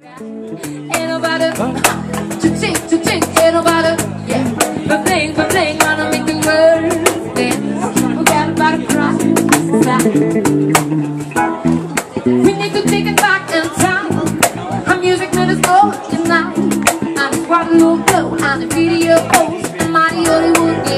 Ain't nobody ching ching, ain't nobody yeah. Playing, playing, wanna make the world dance. We about We need to take it back in time. Our music made us tonight. I'm Guadalupe and the video host Mighty Hollywood, yeah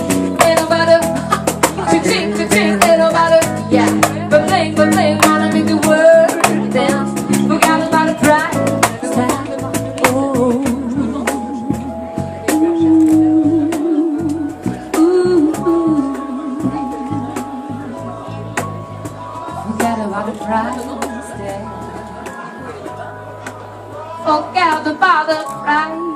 Forget about the price tag. Forget about the price.